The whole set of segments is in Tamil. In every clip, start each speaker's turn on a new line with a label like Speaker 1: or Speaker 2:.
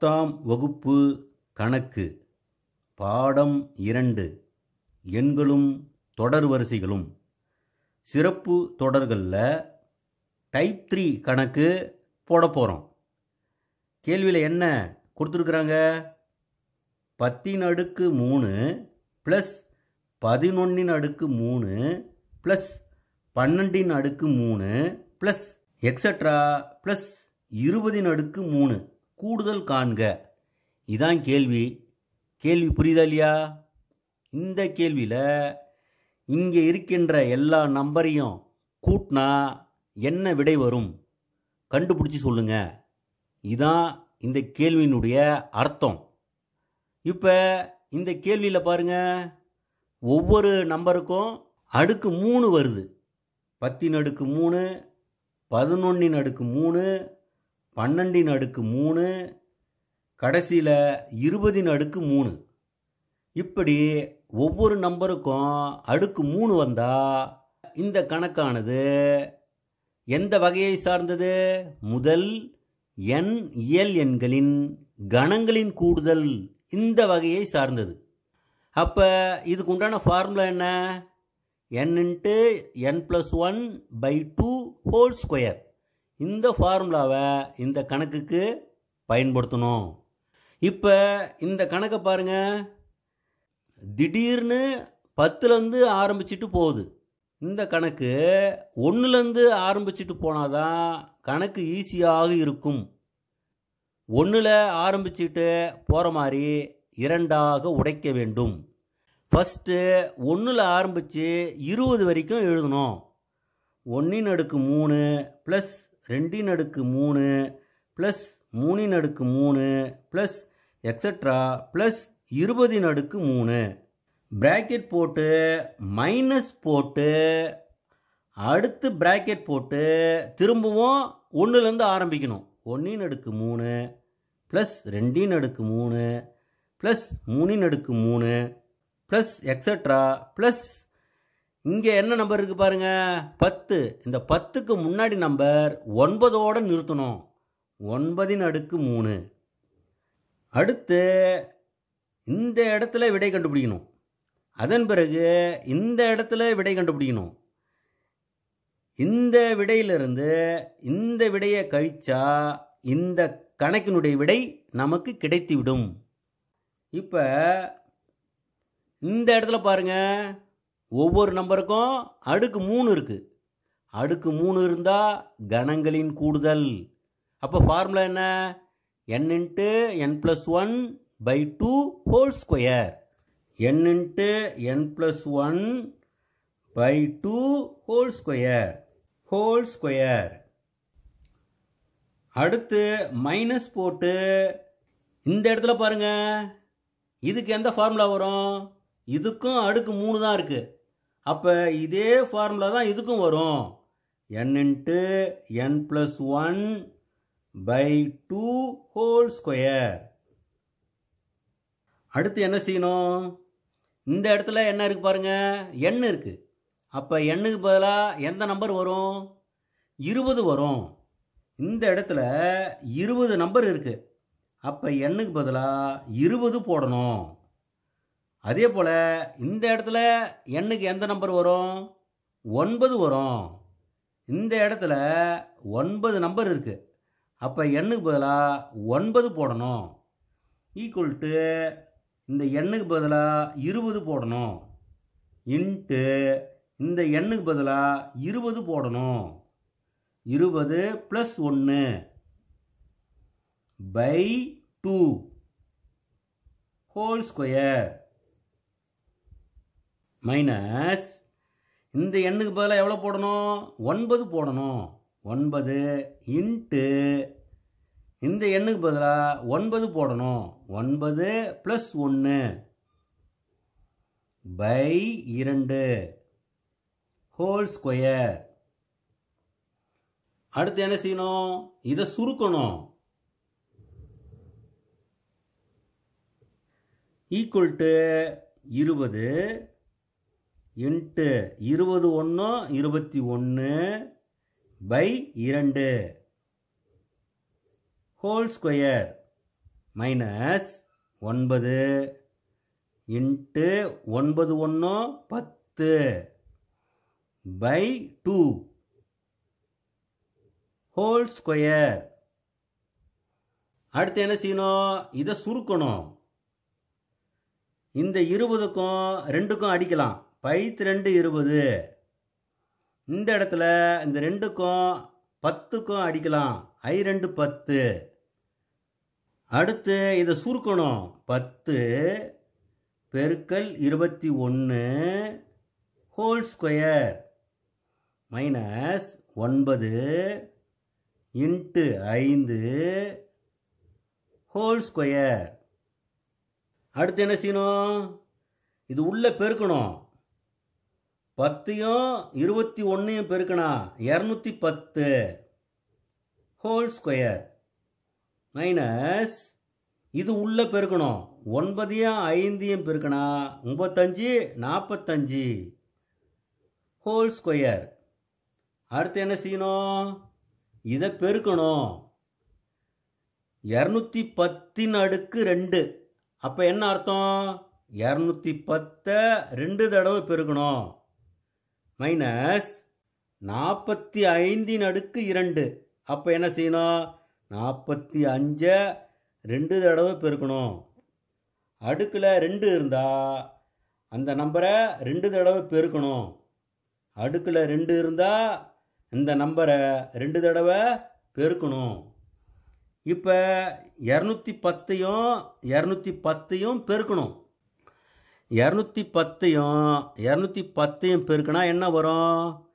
Speaker 1: பத்தாம் வகுப்பு கணக்கு பாடம் இரண்டு எண்களும் தொடர் வரிசைகளும். சிறப்பு தொடர்களில் டைப் த்ரீ கணக்கு போட போகிறோம் கேள்வியில் என்ன கொடுத்துருக்குறாங்க? பத்தின் அடுக்கு மூணு ப்ளஸ் பதினொன்னின் அடுக்கு மூணு ப்ளஸ் பன்னெண்டின் அடுக்கு மூணு ப்ளஸ் எக்ஸட்ரா ப்ளஸ் இருபதின் அடுக்கு மூணு. கூடுதல் காண்க. இதான் கேள்வி. கேள்வி புரியுதா இல்லையா? இந்த கேள்வியில் இங்கே இருக்கின்ற எல்லா நம்பரையும் கூட்டினா என்ன விடை வரும்? கண்டுபிடிச்சி சொல்லுங்க. இதான் இந்த கேள்வியினுடைய அர்த்தம். இப்போ இந்த கேள்வியில் பாருங்க. ஒவ்வொரு நம்பருக்கும் அடுக்கு மூணு வருது. பத்தின் அடுக்கு மூணு பதினொன்றின் அடுக்கு மூணு பன்னெண்டின் அடுக்கு மூணு கடைசியில் இருபதின் அடுக்கு மூணு. இப்படி ஒவ்வொரு நம்பருக்கும் அடுக்கு மூணு வந்தால் இந்த கணக்கானது எந்த வகையை சார்ந்தது? முதல் எண் இயல் எண்களின் கணங்களின் கூடுதல் இந்த வகையை சார்ந்தது. அப்போ இதுக்கு உண்டான ஃபார்முலா என்ன? N into n plus one by two whole square இந்த ஃபார்முலாவை இந்த கணக்குக்கு பயன்படுத்தணும். இப்போ இந்த கணக்கை பாருங்கள் திடீர்னு பத்துலேருந்து ஆரம்பிச்சிட்டு போகுது. இந்த கணக்கு ஒன்றுலேருந்து ஆரம்பிச்சிட்டு போனாதான் கணக்கு ஈஸியாக இருக்கும். ஒன்றில் ஆரம்பிச்சிட்டு போகிற மாதிரி இரண்டாக உடைக்க வேண்டும். ஃபஸ்ட்டு ஒன்றில் ஆரம்பித்து இருபது வரைக்கும் எழுதணும். ஒன்றின் அடுக்கு மூணு ப்ளஸ் ரெண்டின் அடுக்கு மூணு ப்ளஸ் மூணின் அடுக்கு மூணு ப்ளஸ் எக்ஸட்ரா ப்ளஸ் இருபதின் அடுக்கு மூணு. ப்ராக்கெட் போட்டு மைனஸ் போட்டு அடுத்து ப்ராக்கெட் போட்டு திரும்பவும் ஒன்றுலேருந்து ஆரம்பிக்கணும். ஒன்றின் அடுக்கு மூணு ப்ளஸ் ரெண்டின் அடுக்கு மூணு ப்ளஸ் மூணின் அடுக்கு மூணு ப்ளஸ் எக்ஸட்ரா ப்ளஸ் இங்கே என்ன நம்பர் இருக்குது பாருங்கள் பத்து. இந்த பத்துக்கு முன்னாடி நம்பர் ஒன்பதோடு நிறுத்தணும். ஒன்பதின் அடுக்கு மூணு. அடுத்து இந்த இடத்துல விடை கண்டுபிடிக்கணும். அதன் பிறகு இந்த இடத்துல விடை கண்டுபிடிக்கணும். இந்த விடையிலிருந்து இந்த விடையை கழிச்சா இந்த கணக்கினுடைய விடை நமக்கு கிடைத்துவிடும். இப்போ இந்த இடத்துல பாருங்க. ஒவ்வொரு நம்பருக்கும் அடுக்கு மூணு இருக்குது அடுக்கு மூணு இருந்தால் கணங்களின் கூடுதல். அப்போ ஃபார்முலா என்ன? N into n plus one by two whole square n into n plus one by two whole square whole square அடுத்து மைனஸ் போட்டு இந்த இடத்துல பாருங்கள் இதுக்கு எந்த ஃபார்முலா வரும்? இதுக்கும் அடுக்கு மூணு தான் இருக்குது அப்போ இதே ஃபார்முலா தான் இதுக்கும் வரும். N into n plus one by two whole square அடுத்து என்ன செய்யணும்? இந்த இடத்துல என்ன இருக்கு பாருங்க? எண் இருக்கு. அப்போ எண்ணுக்கு பதிலாக எந்த நம்பர் வரும்? இருபது வரும். இந்த இடத்துல இருபது நம்பர் இருக்கு. அப்போ எண்ணுக்கு பதிலாக இருபது போடணும். அதே போல் இந்த இடத்துல எண்ணுக்கு எந்த நம்பர் வரும்? ஒன்பது வரும். இந்த இடத்துல ஒன்பது நம்பர் இருக்குது அப்போ எண்ணுக்கு பதிலாக ஒன்பது போடணும். ஈக்குவல் டு இந்த எண்ணுக்கு பதிலாக இருபது போடணும். இன்ட்டு இந்த எண்ணுக்கு பதிலாக இருபது போடணும். இருபது ப்ளஸ் ஒன்று by two whole square minus இந்த எண்ணுக்கு பதிலாக எவ்வளோ போடணும்? ஒன்பது போடணும். ஒன்பது இன்ட்டு இந்த எண்ணுக்கு பதிலாக ஒன்பது போடணும். ஒன்பது ப்ளஸ் ஒன்று பை இரண்டு ஹோல் ஸ்கொயர் அடுத்து என்ன செய்யணும்? இதை சுருக்கணும். ஈக்குவல் டு இருபது இன்ட்டு இருபது ஒன்று இருபத்தி ஒன்று பை இரண்டு. ஹோல் ஸ்கொயர் மைனஸ் ஒன்பது. இன்ட்டு ஒன்பது ஒன்று பத்து. By two. ஹோல் ஸ்கொயர் அடுத்து என்ன செய்யணும்? இதை சுருக்கணும். இந்த இருபதுக்கும் ரெண்டுக்கும் அடிக்கலாம். பைத்து ரெண்டு இருபது. இந்த இடத்துல இந்த ரெண்டுக்கும் பத்துக்கும் அடிக்கலாம். ஐ ரெண்டு பத்து. அடுத்து இதை சுருக்கணும். பத்து பெருக்கல் இருபத்தி ஒன்று ஹோல் ஸ்கொயர் மைனஸ் ஒன்பது இன்ட்டு ஐந்து ஹோல் ஸ்கொயர் அடுத்து என்ன செய்யணும்? இது உள்ளே பெருக்கணும். பத்தையும் இருபத்தி ஒன்றையும் பெருக்கணா இரநூத்தி பத்து. ஹோல் ஸ்கொயர் மைனஸ் இது உள்ளே பெருக்கணும். ஒன்பதையும் ஐந்தையும் பெருக்கணும் முப்பத்தஞ்சு நாற்பத்தஞ்சு ஹோல் ஸ்கொயர் அடுத்து என்ன செய்யணும்? இதை பெருக்கணும். இரநூத்தி பத்தின் அடுக்கு ரெண்டு. அப்போ என்ன அர்த்தம்? இரநூத்தி பத்தை ரெண்டு தடவை பெருக்கணும். மைனஸ் நாற்பத்தி ஐந்தின் அடுக்கு இரண்டு. அப்போ என்ன செய்யணும்? நாற்பத்தி அஞ்சை ரெண்டு தடவை பெருக்கணும். அடுக்கில் ரெண்டு இருந்தால் அந்த நம்பரை ரெண்டு தடவை பெருக்கணும். அடுக்கில் ரெண்டு இருந்தால் இந்த நம்பரை ரெண்டு தடவை பெருக்கணும். இப்போ இரநூத்தி பத்தையும் இரநூத்தி பத்தையும் பெருக்கணும். இரநூத்தி பத்தையும் இரநூத்தி பத்தையும் பெருக்குனா என்ன வரும்?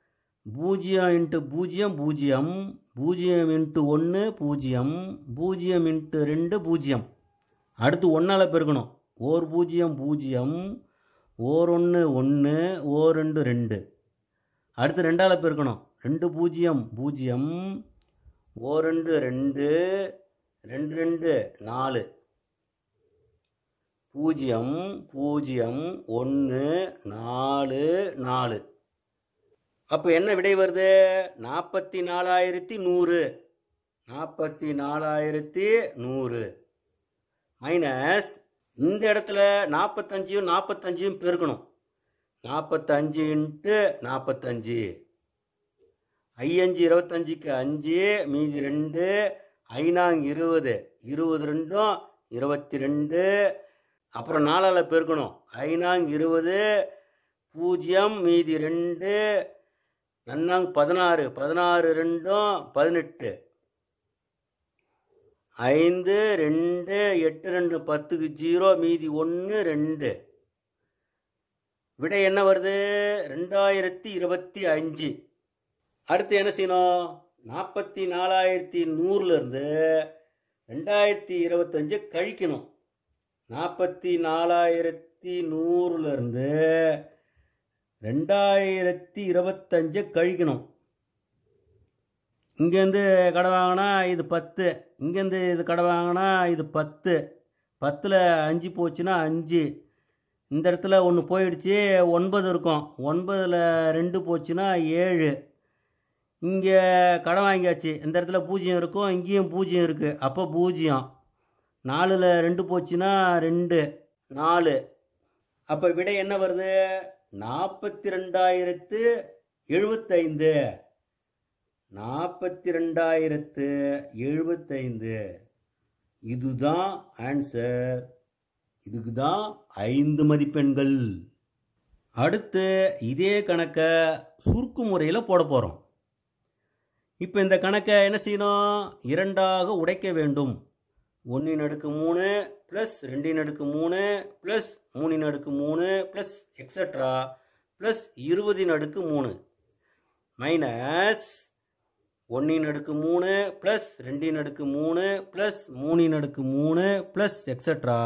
Speaker 1: பூஜ்ஜியம் இன்ட்டு பூஜ்ஜியம் பூஜ்ஜியம். பூஜ்ஜியம் இன்ட்டு ஒன்று பூஜ்ஜியம். பூஜ்ஜியம் இன்ட்டு ரெண்டு பூஜ்ஜியம். அடுத்து ஒன்றால் பெருக்கணும். ஓர் பூஜ்ஜியம் பூஜ்ஜியம். ஓர் ஒன்று ஒன்று ஓர் ரெண்டு ரெண்டு. அடுத்து ரெண்டால் பெருக்கணும். ரெண்டு பூஜ்ஜியம் பூஜ்ஜியம். ஓ ரெண்டு ரெண்டு. ரெண்டு ரெண்டு. நாலு. பூஜ்ஜியம் பூஜ்ஜியம் ஒன்று நாலு நாலு. அப்போ என்ன விடை வருது? நாற்பத்தி நாலாயிரத்தி நூறு. நாற்பத்தி நாலாயிரத்தி நூறு. மைனஸ் இந்த இடத்துல நாற்பத்தஞ்சையும் நாற்பத்தஞ்சையும் பெருக்கணும். நாற்பத்தஞ்சு இன்ட்டு நாற்பத்தஞ்சு ஐயஞ்சு இருபத்தஞ்சுக்கு அஞ்சு மீதி ரெண்டு ஐநாங் இருபது. இருபது ரெண்டும் இருபத்தி ரெண்டு. அப்புறம் நாலால் பெருக்கணும். ஐநாங் இருபது பூஜ்ஜியம் மீதி ரெண்டு நன்னாங் பதினாறு பதினாறு ரெண்டும் பதினெட்டு. ஐந்து ரெண்டு எட்டு ரெண்டு பத்துக்கு ஜீரோ மீதி ஒன்று ரெண்டு. விடை என்ன வருது? ரெண்டாயிரத்தி இருபத்தி அஞ்சு அடுத்து என்ன செய்யணும்? நாற்பத்தி நாலாயிரத்தி நூறுலேருந்து ரெண்டாயிரத்தி இருபத்தஞ்சு கழிக்கணும். நாற்பத்தி நாலாயிரத்தி நூறுலேருந்து ரெண்டாயிரத்தி இருபத்தஞ்சு கழிக்கணும். இங்கேருந்து கடை வாங்கினா இது பத்து. இங்கேருந்து இது கடை வாங்கினா இது பத்து. பத்தில் அஞ்சு போச்சுன்னா அஞ்சு. இந்த இடத்துல ஒன்று போயிடுச்சு ஒன்பது இருக்கும். ஒன்பதில் ரெண்டு போச்சுன்னா ஏழு. இங்கே கடன் வாங்கியாச்சு. இந்த இடத்துல பூஜ்ஜியம் இருக்கும் இங்கேயும் பூஜ்ஜியம் இருக்குது அப்போ பூஜ்ஜியம். நாலில் ரெண்டு போச்சுன்னா ரெண்டு நாலு. அப்போ விடை என்ன வருது? நாற்பத்தி ரெண்டாயிரத்து எழுபத்தைந்து நாற்பத்தி ரெண்டாயிரத்து எழுபத்தைந்து இதுதான் ஆன்சர் இதுக்கு தான் ஐந்து மதிப்பெண்கள். அடுத்து இதே கணக்கை சுருக்கு முறையில் போட போகிறோம் இப்போ இந்த கணக்கை என்ன செய்யணும்? இரண்டாக உடைக்க வேண்டும். ஒன்றின் அடுக்கு மூணு ப்ளஸ் ரெண்டின் அடுக்கு மூணு ப்ளஸ் மூணின் அடுக்கு மூணு ப்ளஸ் எக்ஸட்ரா ப்ளஸ் இருபதின் அடுக்கு மூணு. மைனஸ் ஒன்றின் அடுக்கு மூணு ப்ளஸ் ரெண்டின் அடுக்கு மூணு ப்ளஸ் மூணின் அடுக்கு மூணு ப்ளஸ் எக்ஸட்ரா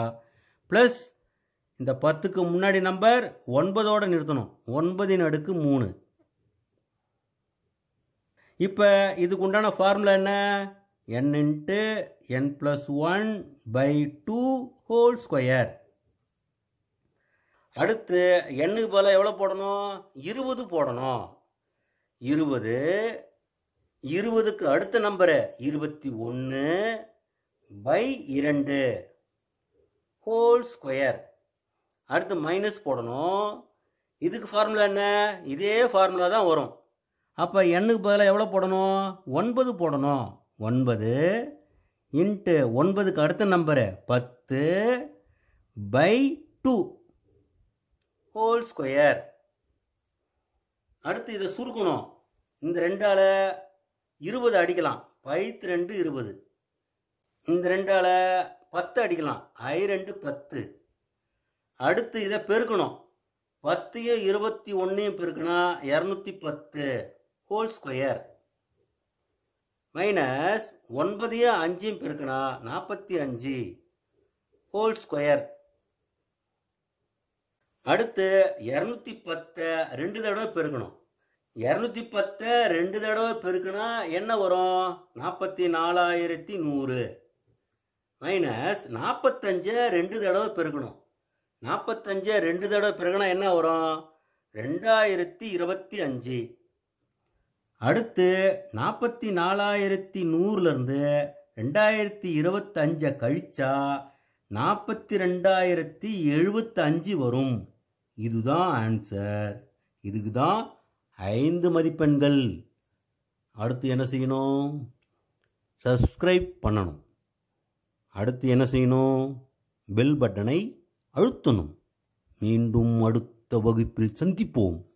Speaker 1: ப்ளஸ் இந்த பத்துக்கு முன்னாடி நம்பர் ஒன்பதோடு நிறுத்தணும். ஒன்பதின் அடுக்கு மூணு. இப்போ இதுக்கு உண்டான ஃபார்முலா என்ன? N into n plus one by two whole square அடுத்து எண்ணுக்கு பதிலாக எவ்வளோ போடணும்? இருபது போடணும். இருபது இருபதுக்கு அடுத்த நம்பரு இருபத்தி ஒன்று பை இரண்டு ஹோல் ஸ்கொயர் அடுத்து மைனஸ் போடணும். இதுக்கு ஃபார்முலா என்ன? இதே ஃபார்முலா தான் வரும். அப்போ எண்ணுக்கு பதிலாக எவ்வளோ போடணும்? ஒன்பது போடணும். ஒன்பது இன்ட்டு ஒன்பதுக்கு அடுத்த நம்பரு பத்து பை டூ ஹோல் ஸ்கொயர். அடுத்து இதை சுருக்கணும். இந்த ரெண்டால் இருபது அடிக்கலாம். பைத்து ரெண்டு இருபது. இந்த ரெண்டால் பத்து அடிக்கலாம். ஐ ரெண்டு பத்து. அடுத்து இதை பெருக்கணும். பத்தையும் இருபத்தி ஒன்றையும் பெருக்கினா இரநூத்தி பத்து ஹோல் ஸ்கொயர். மைனஸ் ஒன்பதையும் அஞ்சையும் பெருக்கினா நாற்பத்தி அஞ்சு ஹோல் ஸ்கொயர் அடுத்து இரநூத்தி பத்தை ரெண்டு தடவை பெருக்கணும். இரநூத்தி பத்தை ரெண்டு தடவை பெருக்கினா என்ன வரும்? நாற்பத்தி நாலாயிரத்தி நூறு. மைனஸ் நாற்பத்தஞ்சை ரெண்டு தடவை பெருக்கணும். நாற்பத்தஞ்சை ரெண்டு தடவை பெருக்கினா என்ன வரும்? ரெண்டாயிரத்தி இருபத்தி அஞ்சு. அடுத்து நாற்பத்தி நாலாயிரத்தி நூறுலேருந்து ரெண்டாயிரத்தி இருபத்தஞ்சை கழிச்சா நாற்பத்தி ரெண்டாயிரத்தி எழுபத்தஞ்சு வரும். இதுதான் ஆன்சர். இதுக்கு தான் ஐந்து மதிப்பெண்கள். அடுத்து என்ன செய்யணும்? சப்ஸ்கிரைப் பண்ணணும். அடுத்து என்ன செய்யணும்? பெல் பட்டனை அழுத்தணும். மீண்டும் அடுத்த வகுப்பில் சந்திப்போம்.